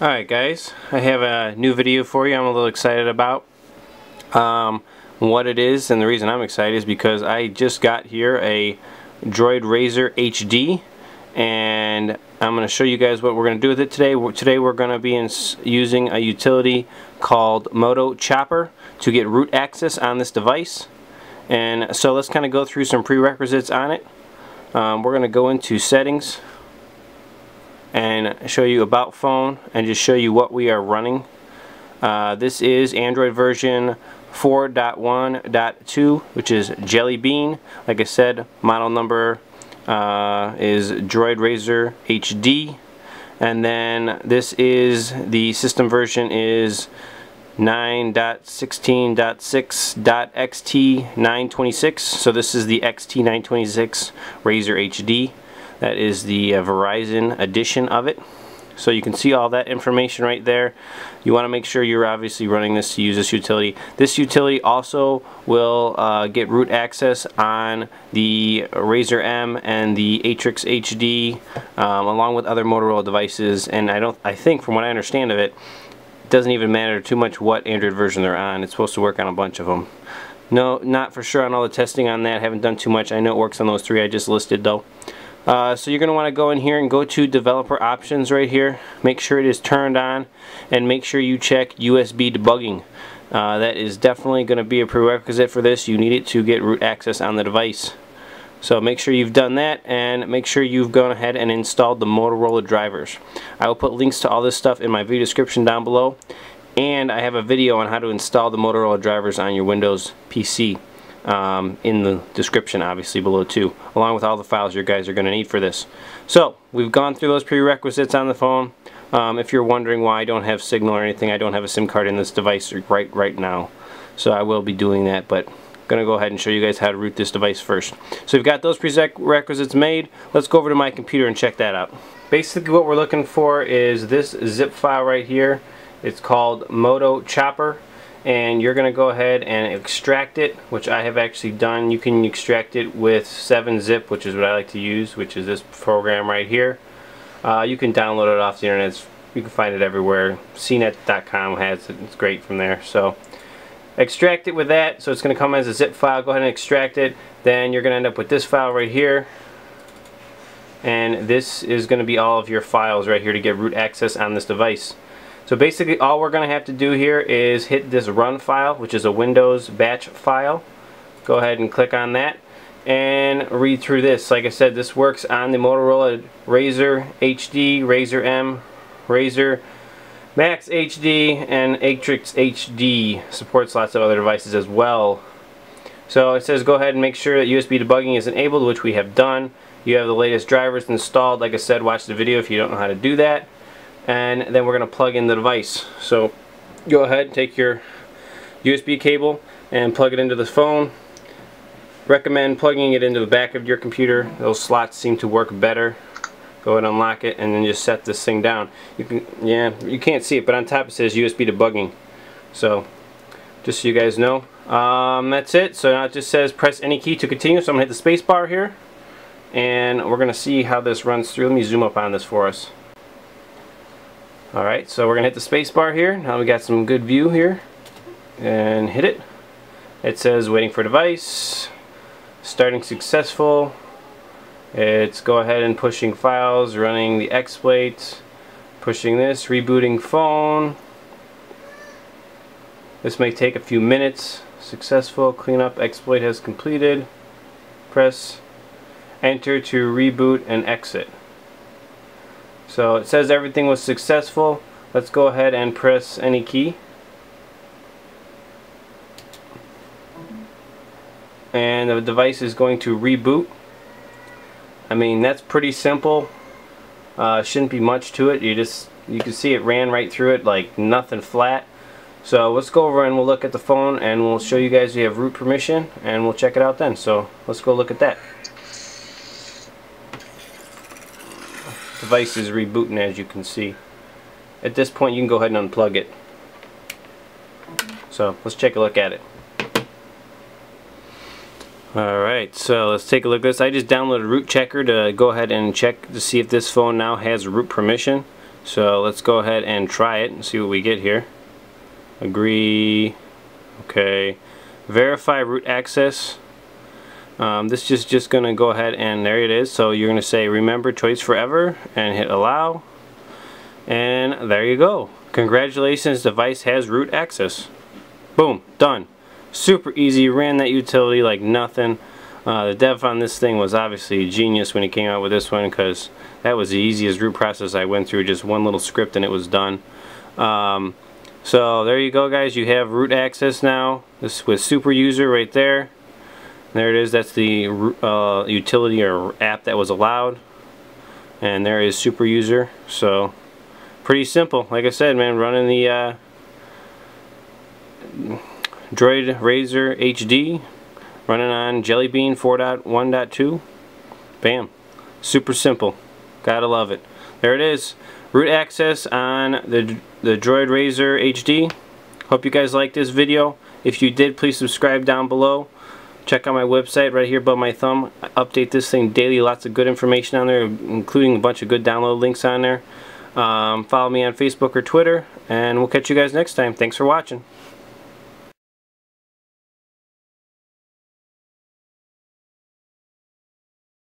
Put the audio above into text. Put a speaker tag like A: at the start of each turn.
A: Alright guys, I have a new video for you I'm a little excited about. Um, what it is and the reason I'm excited is because I just got here a Droid Razr HD and I'm going to show you guys what we're going to do with it today. Today we're going to be using a utility called Moto Chopper to get root access on this device. And so let's kind of go through some prerequisites on it. Um, we're going to go into settings and show you about phone and just show you what we are running. Uh, this is Android version 4.1.2 which is Jelly Bean. Like I said model number uh, is Droid Razr HD and then this is the system version is 9.16.6.xt926 so this is the XT926 Razr HD that is the uh, Verizon edition of it. So you can see all that information right there. You want to make sure you're obviously running this to use this utility. This utility also will uh, get root access on the Razr M and the Atrix HD um, along with other Motorola devices and I don't I think from what I understand of it it doesn't even matter too much what Android version they're on. It's supposed to work on a bunch of them. No, not for sure on all the testing on that. haven't done too much. I know it works on those three I just listed though. Uh, so you're going to want to go in here and go to developer options right here. Make sure it is turned on and make sure you check USB debugging. Uh, that is definitely going to be a prerequisite for this. You need it to get root access on the device. So make sure you've done that and make sure you've gone ahead and installed the Motorola drivers. I will put links to all this stuff in my video description down below and I have a video on how to install the Motorola drivers on your Windows PC um, in the description obviously below too along with all the files you guys are going to need for this. So we've gone through those prerequisites on the phone. Um, if you're wondering why I don't have signal or anything I don't have a SIM card in this device right right now. So I will be doing that but gonna go ahead and show you guys how to root this device first. So we've got those prerequisites made. Let's go over to my computer and check that out. Basically what we're looking for is this zip file right here. It's called Moto Chopper and you're going to go ahead and extract it which I have actually done. You can extract it with 7-zip which is what I like to use which is this program right here. Uh, you can download it off the internet. It's, you can find it everywhere. Cnet.com has it. It's great from there. So extract it with that. So it's going to come as a zip file. Go ahead and extract it. Then you're going to end up with this file right here. And this is going to be all of your files right here to get root access on this device so basically all we're going to have to do here is hit this run file which is a Windows batch file. Go ahead and click on that and read through this. Like I said this works on the Motorola Razr HD, Razr M, Razr Max HD and Atrix HD. Supports lots of other devices as well. So it says go ahead and make sure that USB debugging is enabled which we have done. You have the latest drivers installed. Like I said watch the video if you don't know how to do that and then we're going to plug in the device. So go ahead, take your USB cable and plug it into the phone. Recommend plugging it into the back of your computer. Those slots seem to work better. Go ahead and unlock it and then just set this thing down. You can, yeah, you can't see it, but on top it says USB debugging. So, just so you guys know. Um, that's it. So now it just says press any key to continue. So I'm going to hit the space bar here. And we're going to see how this runs through. Let me zoom up on this for us. Alright, so we're going to hit the space bar here. Now we got some good view here. And hit it. It says waiting for device. Starting successful. It's go ahead and pushing files, running the exploit, pushing this, rebooting phone. This may take a few minutes. Successful cleanup exploit has completed. Press enter to reboot and exit. So it says everything was successful. Let's go ahead and press any key. And the device is going to reboot. I mean that's pretty simple. Uh, shouldn't be much to it. You just you can see it ran right through it like nothing flat. So let's go over and we'll look at the phone and we'll show you guys we have root permission and we'll check it out then. So let's go look at that. Device is rebooting as you can see. At this point you can go ahead and unplug it. So let's take a look at it. Alright, so let's take a look at this. I just downloaded Root Checker to go ahead and check to see if this phone now has root permission. So let's go ahead and try it and see what we get here. Agree. Okay. Verify root access. Um, this is just going to go ahead and there it is. So you're going to say remember choice forever and hit allow. And there you go. Congratulations, device has root access. Boom, done. Super easy, ran that utility like nothing. Uh, the dev on this thing was obviously genius when he came out with this one because that was the easiest root process I went through. Just one little script and it was done. Um, so there you go guys, you have root access now. This with super user right there. There it is, that's the uh, utility or app that was allowed. And there is super user. So pretty simple. Like I said, man, running the uh, Droid Razr HD, running on Jelly Bean 4.1.2. Bam. Super simple. Gotta love it. There it is. Root access on the, the Droid Razr HD. Hope you guys liked this video. If you did, please subscribe down below. Check out my website right here above my thumb. I update this thing daily. Lots of good information on there, including a bunch of good download links on there. Um, follow me on Facebook or Twitter, and we'll catch you guys next time. Thanks for watching.